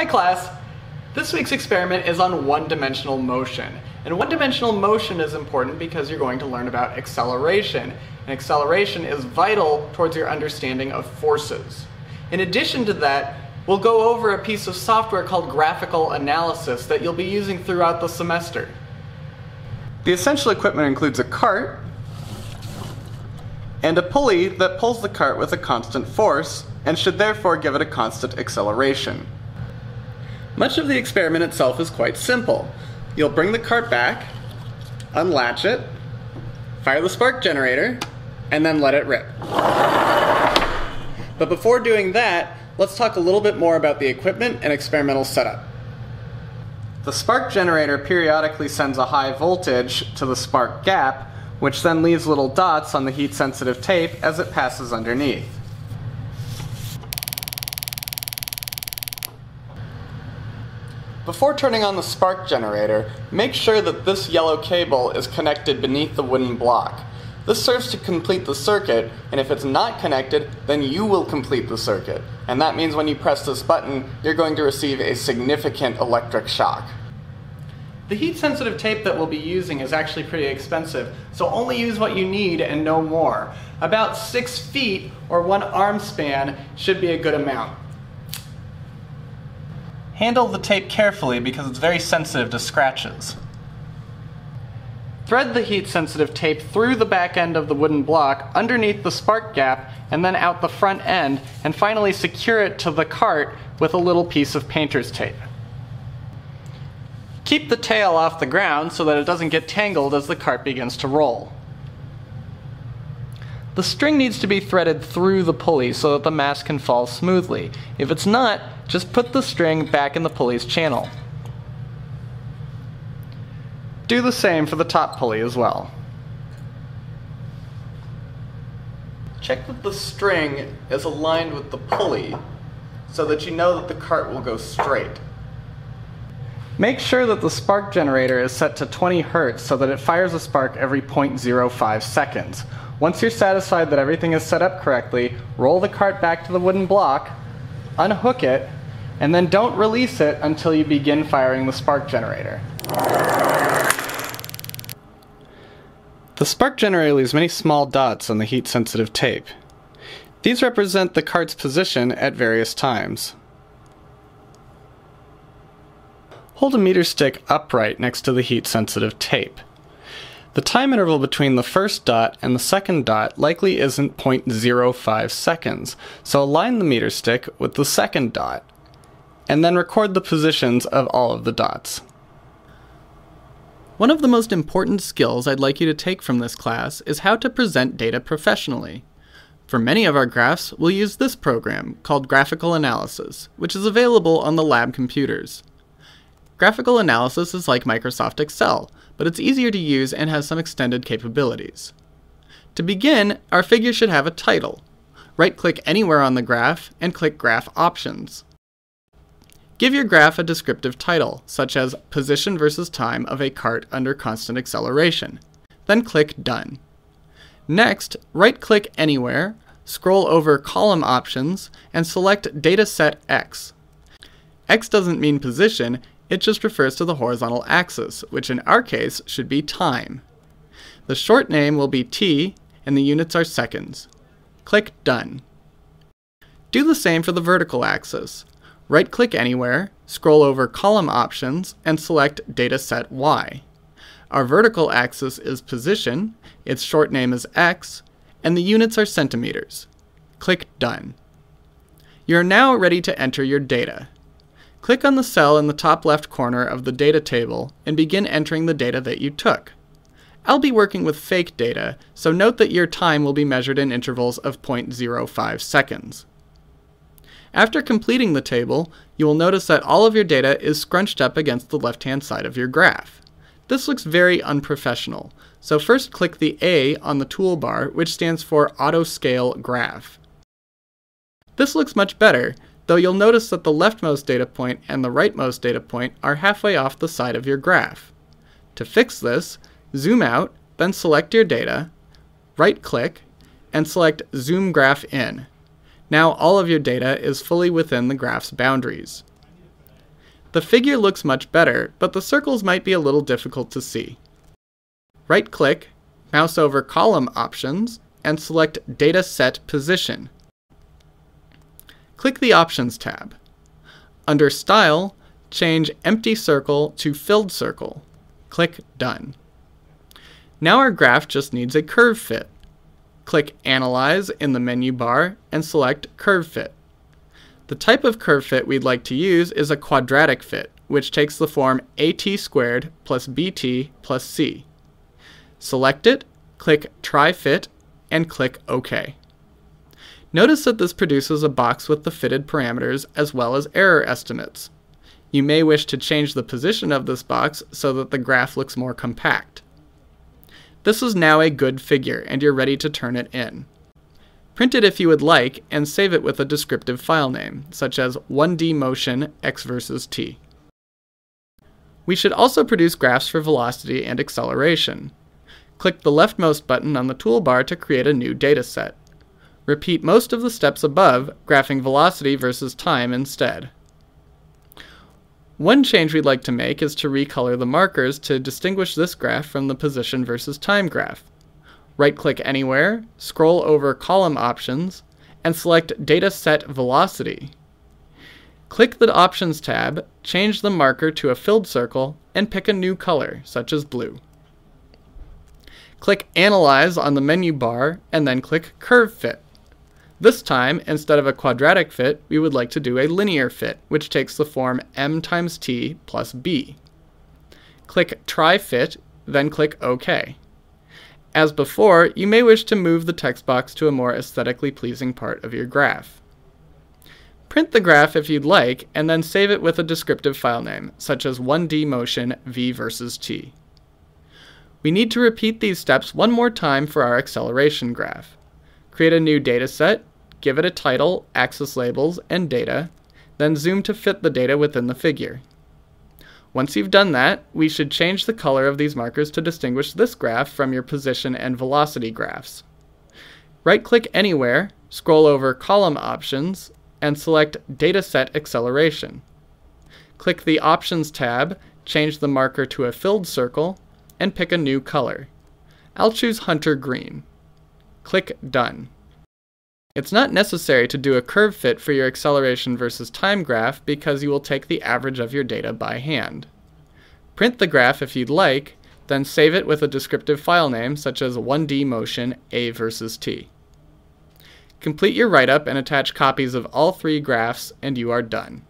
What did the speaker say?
Hi class! This week's experiment is on one-dimensional motion. And one-dimensional motion is important because you're going to learn about acceleration. And acceleration is vital towards your understanding of forces. In addition to that, we'll go over a piece of software called graphical analysis that you'll be using throughout the semester. The essential equipment includes a cart and a pulley that pulls the cart with a constant force and should therefore give it a constant acceleration. Much of the experiment itself is quite simple. You'll bring the cart back, unlatch it, fire the spark generator, and then let it rip. But before doing that, let's talk a little bit more about the equipment and experimental setup. The spark generator periodically sends a high voltage to the spark gap, which then leaves little dots on the heat sensitive tape as it passes underneath. Before turning on the spark generator, make sure that this yellow cable is connected beneath the wooden block. This serves to complete the circuit, and if it's not connected, then you will complete the circuit. And that means when you press this button, you're going to receive a significant electric shock. The heat sensitive tape that we'll be using is actually pretty expensive, so only use what you need and no more. About six feet or one arm span should be a good amount. Handle the tape carefully because it's very sensitive to scratches. Thread the heat-sensitive tape through the back end of the wooden block, underneath the spark gap, and then out the front end, and finally secure it to the cart with a little piece of painter's tape. Keep the tail off the ground so that it doesn't get tangled as the cart begins to roll. The string needs to be threaded through the pulley so that the mass can fall smoothly. If it's not, just put the string back in the pulley's channel. Do the same for the top pulley as well. Check that the string is aligned with the pulley so that you know that the cart will go straight. Make sure that the spark generator is set to 20 Hz so that it fires a spark every 0.05 seconds. Once you're satisfied that everything is set up correctly, roll the cart back to the wooden block, unhook it, and then don't release it until you begin firing the spark generator. The spark generator leaves many small dots on the heat-sensitive tape. These represent the cart's position at various times. Hold a meter stick upright next to the heat-sensitive tape. The time interval between the first dot and the second dot likely isn't 0.05 seconds, so align the meter stick with the second dot, and then record the positions of all of the dots. One of the most important skills I'd like you to take from this class is how to present data professionally. For many of our graphs, we'll use this program called Graphical Analysis, which is available on the lab computers. Graphical Analysis is like Microsoft Excel, but it's easier to use and has some extended capabilities. To begin, our figure should have a title. Right-click anywhere on the graph and click Graph Options. Give your graph a descriptive title, such as Position versus Time of a Cart under Constant Acceleration. Then click Done. Next, right-click anywhere, scroll over Column Options, and select Dataset X. X doesn't mean position, it just refers to the horizontal axis, which in our case should be time. The short name will be t, and the units are seconds. Click Done. Do the same for the vertical axis. Right-click anywhere, scroll over Column Options, and select Dataset Y. Our vertical axis is position, its short name is x, and the units are centimeters. Click Done. You are now ready to enter your data. Click on the cell in the top left corner of the data table and begin entering the data that you took. I'll be working with fake data, so note that your time will be measured in intervals of 0.05 seconds. After completing the table, you will notice that all of your data is scrunched up against the left-hand side of your graph. This looks very unprofessional, so first click the A on the toolbar, which stands for Auto Scale Graph. This looks much better, though you'll notice that the leftmost data point and the rightmost data point are halfway off the side of your graph. To fix this, zoom out, then select your data, right-click, and select Zoom Graph In. Now all of your data is fully within the graph's boundaries. The figure looks much better, but the circles might be a little difficult to see. Right-click, mouse over Column Options, and select Data Set Position. Click the Options tab. Under Style, change Empty Circle to Filled Circle. Click Done. Now our graph just needs a curve fit. Click Analyze in the menu bar and select Curve Fit. The type of curve fit we'd like to use is a quadratic fit, which takes the form at squared plus bt plus c. Select it, click Try Fit, and click OK. Notice that this produces a box with the fitted parameters as well as error estimates. You may wish to change the position of this box so that the graph looks more compact. This is now a good figure and you're ready to turn it in. Print it if you would like, and save it with a descriptive file name, such as 1D motion x versus t. We should also produce graphs for velocity and acceleration. Click the leftmost button on the toolbar to create a new dataset. Repeat most of the steps above, graphing velocity versus time instead. One change we'd like to make is to recolor the markers to distinguish this graph from the position versus time graph right-click anywhere, scroll over Column Options, and select Data Set Velocity. Click the Options tab, change the marker to a filled circle, and pick a new color, such as blue. Click Analyze on the menu bar, and then click Curve Fit. This time, instead of a quadratic fit, we would like to do a linear fit, which takes the form m times t plus b. Click Try Fit, then click OK. As before, you may wish to move the text box to a more aesthetically pleasing part of your graph. Print the graph if you'd like, and then save it with a descriptive file name, such as 1D motion v versus t. We need to repeat these steps one more time for our acceleration graph. Create a new dataset, give it a title, axis labels, and data, then zoom to fit the data within the figure. Once you've done that, we should change the color of these markers to distinguish this graph from your position and velocity graphs. Right-click anywhere, scroll over Column Options, and select Dataset Acceleration. Click the Options tab, change the marker to a filled circle, and pick a new color. I'll choose Hunter Green. Click Done. It's not necessary to do a curve fit for your acceleration versus time graph because you will take the average of your data by hand. Print the graph if you'd like, then save it with a descriptive file name such as 1D motion A versus T. Complete your write-up and attach copies of all three graphs and you are done.